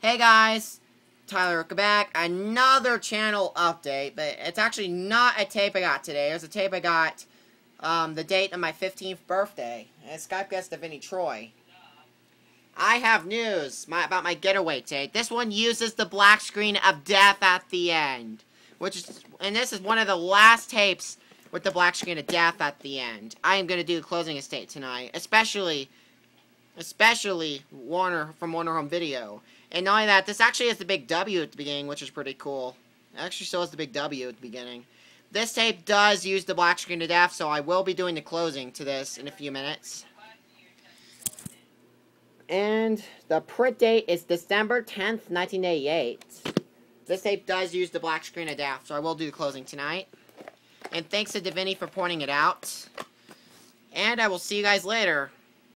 Hey guys, Tyler back. Another channel update, but it's actually not a tape I got today. It's a tape I got um, the date of my 15th birthday. And Skype guest of Vinny Troy. I have news my, about my getaway tape. This one uses the black screen of death at the end. Which is, and this is one of the last tapes with the black screen of death at the end. I am going to do a closing estate tonight, especially, especially Warner from Warner Home Video. And not only that, this actually has the big W at the beginning, which is pretty cool. It actually still has the big W at the beginning. This tape does use the black screen of death, so I will be doing the closing to this in a few minutes. And the print date is December 10th, 1988. This tape does use the black screen of death, so I will do the closing tonight. And thanks to Davini for pointing it out. And I will see you guys later.